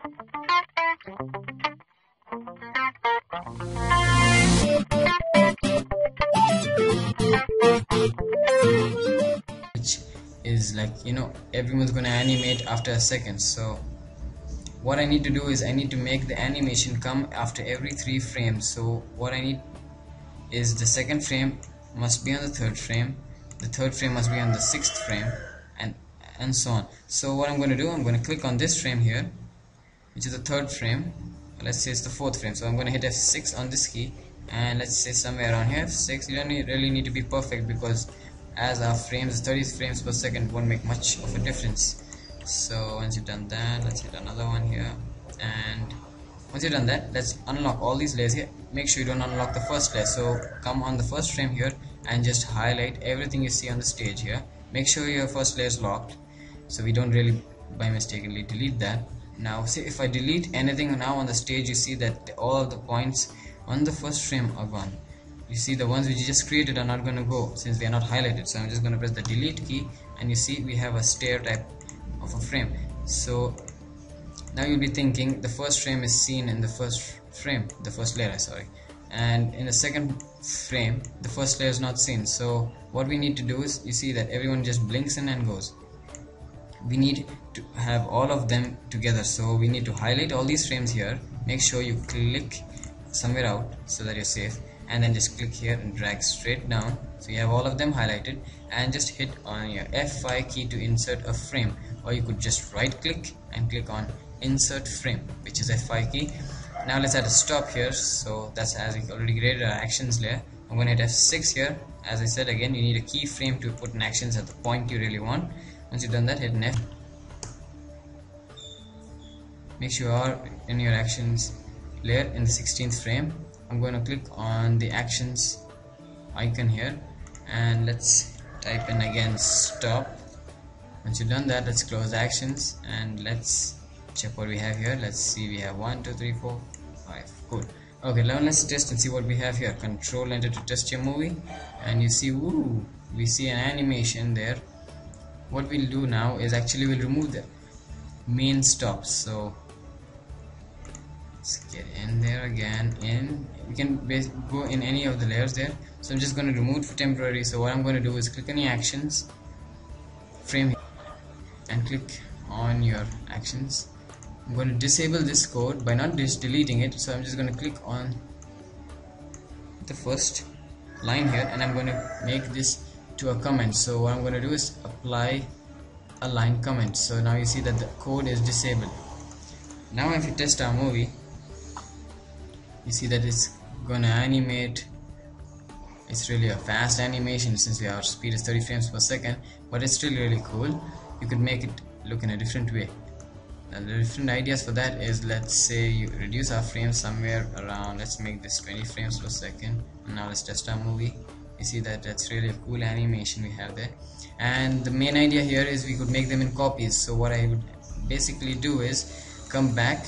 which is like you know everyone's gonna animate after a second. So what I need to do is I need to make the animation come after every three frames. So what I need is the second frame must be on the third frame the third frame must be on the sixth frame and and so on. So what I'm going to do I'm going to click on this frame here which is the third frame. Let's say it's the fourth frame. So I'm going to hit F6 on this key and let's say somewhere around here F6 you don't need, really need to be perfect because as our frames 30 frames per second won't make much of a difference. So once you've done that let's hit another one here. And once you've done that let's unlock all these layers here. Make sure you don't unlock the first layer. So come on the first frame here and just highlight everything you see on the stage here. Make sure your first layer is locked so we don't really by mistakenly delete that now see if I delete anything now on the stage you see that all of the points on the first frame are gone. You see the ones which you just created are not going to go since they are not highlighted. So I'm just going to press the delete key and you see we have a stair type of a frame. So now you'll be thinking the first frame is seen in the first frame the first layer sorry. And in the second frame the first layer is not seen. So what we need to do is you see that everyone just blinks in and goes we need to have all of them together. So we need to highlight all these frames here. Make sure you click somewhere out so that you're safe. And then just click here and drag straight down. So you have all of them highlighted. And just hit on your F5 key to insert a frame. Or you could just right click and click on insert frame which is F5 key. Now let's add a stop here. So that's as we already created our actions layer. I'm going to hit F6 here. As I said again you need a keyframe to put in actions at the point you really want once you've done that hit F make sure you are in your actions layer in the 16th frame. I'm going to click on the actions icon here and let's type in again stop. Once you've done that let's close actions and let's check what we have here. Let's see we have one two three four five. Cool. Okay now let's test and see what we have here. Control enter to test your movie and you see woo we see an animation there what we'll do now is actually we'll remove the main stop. So let's get in there again. In we can go in any of the layers there. So I'm just going to remove for temporary. So what I'm going to do is click any actions frame and click on your actions. I'm going to disable this code by not just deleting it. So I'm just going to click on the first line here and I'm going to make this to a comment. So what I'm going to do is apply a line comment. So now you see that the code is disabled. Now if you test our movie you see that it's gonna animate. It's really a fast animation since our speed is 30 frames per second but it's still really cool. You could make it look in a different way. Now the different ideas for that is let's say you reduce our frames somewhere around let's make this 20 frames per second. And now let's test our movie you see that that's really a cool animation we have there. And the main idea here is we could make them in copies. So what I would basically do is come back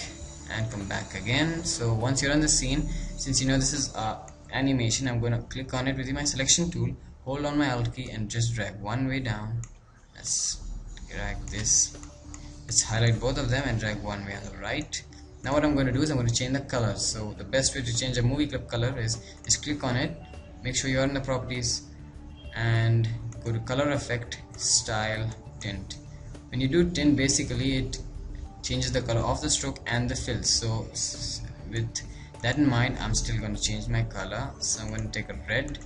and come back again. So once you're on the scene since you know this is uh, animation I'm going to click on it with my selection tool hold on my alt key and just drag one way down. Let's drag this. Let's highlight both of them and drag one way on the right. Now what I'm going to do is I'm going to change the color so the best way to change a movie clip color is just click on it make sure you're in the properties and go to color effect style tint. When you do tint basically it changes the color of the stroke and the fill. So with that in mind I'm still going to change my color. So I'm going to take a red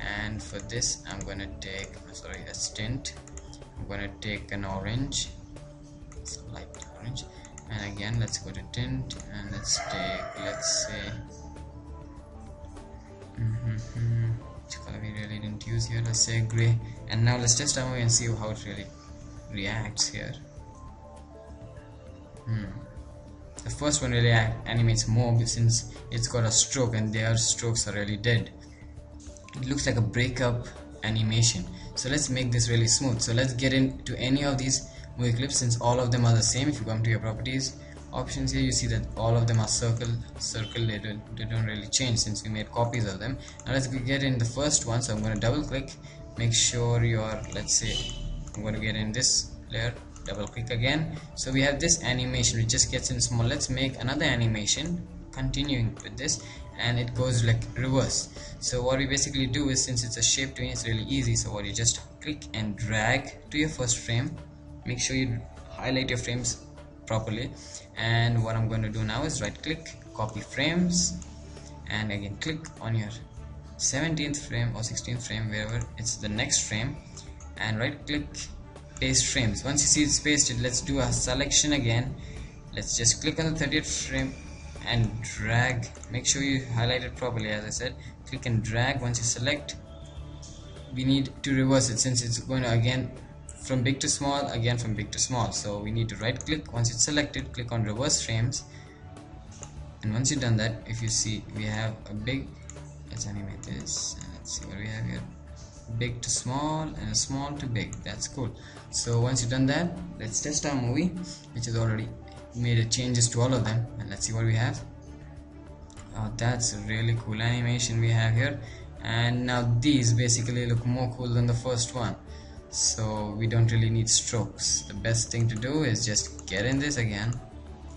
and for this I'm going to take sorry a tint. I'm going to take an orange light orange. And again let's go to tint and let's take let's say mm -hmm, which color we really didn't use here let's say gray and now let's test our and see how it really reacts here Hmm. The first one really animates more since it's got a stroke and their strokes are really dead. It looks like a breakup animation. So let's make this really smooth. So let's get into any of these movie clips since all of them are the same. If you come to your properties options here, you see that all of them are circle, circle. They don't, they don't really change since we made copies of them. Now let's get in the first one. So I'm going to double click. Make sure you're, let's say, I'm going to get in this layer double click again so we have this animation which just gets in small let's make another animation continuing with this and it goes like reverse so what we basically do is since it's a shape doing it's really easy so what you just click and drag to your first frame make sure you highlight your frames properly. And what I'm going to do now is right click copy frames and again click on your 17th frame or 16th frame wherever it's the next frame and right click paste frames. Once you see it's pasted let's do a selection again. Let's just click on the 30th frame and drag. Make sure you highlight it properly as I said. Click and drag. Once you select we need to reverse it since it's going to again from big to small again from big to small. So we need to right click. Once it's selected click on reverse frames. And once you've done that if you see we have a big let's animate this. Uh, let's see what we have here. Big to small and small to big. That's cool. So once you've done that let's test our movie which is already made changes to all of them. And let's see what we have. Oh, that's a really cool animation we have here. And now these basically look more cool than the first one so we don't really need strokes. The best thing to do is just get in this again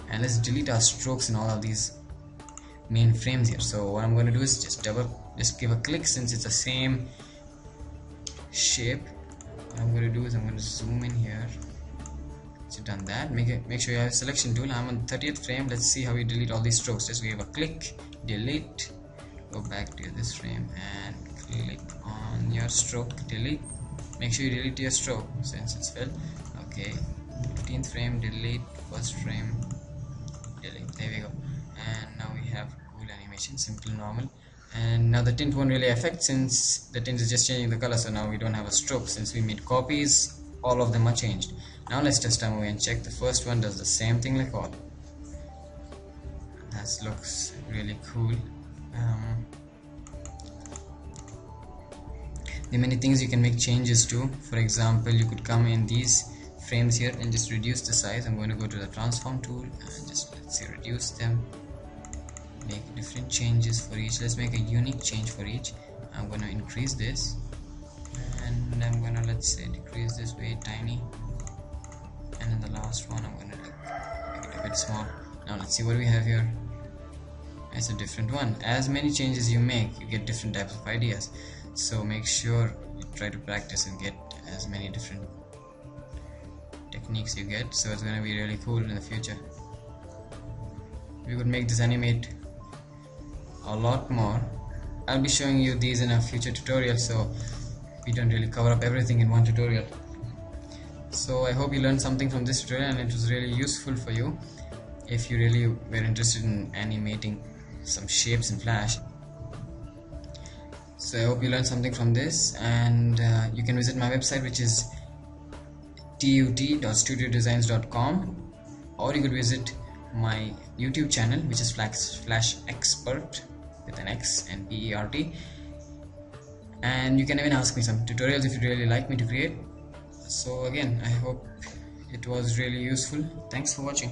and let's delete our strokes in all of these main frames here. So what I'm going to do is just double just give a click since it's the same shape. What I'm going to do is I'm going to zoom in here. So done that. Make it make sure you have selection tool. I'm on 30th frame. Let's see how we delete all these strokes. Just give a click delete go back to this frame and click on your stroke delete make sure you delete your stroke since it's filled okay. 15th frame delete. First frame delete. There we go. And now we have cool animation simple normal. And now the tint won't really affect since the tint is just changing the color so now we don't have a stroke. Since we made copies all of them are changed. Now let's test our movie and check the first one does the same thing like all. That looks really cool. Um, are many things you can make changes to. For example you could come in these frames here and just reduce the size. I'm going to go to the transform tool and just let's say reduce them. Make different changes for each. Let's make a unique change for each. I'm going to increase this. And I'm gonna let's say decrease this way tiny. And in the last one I'm gonna make it a bit small. Now let's see what we have here. It's a different one. As many changes you make you get different types of ideas so make sure you try to practice and get as many different techniques you get. So it's gonna be really cool in the future. We could make this animate a lot more. I'll be showing you these in a future tutorial so we don't really cover up everything in one tutorial. So I hope you learned something from this tutorial and it was really useful for you if you really were interested in animating some shapes in flash so I hope you learned something from this and uh, you can visit my website which is tut.studiodesignz.com or you could visit my YouTube channel which is Flash, Flash Expert with an X and P-E-R-T and you can even ask me some tutorials if you really like me to create. So again I hope it was really useful. Thanks for watching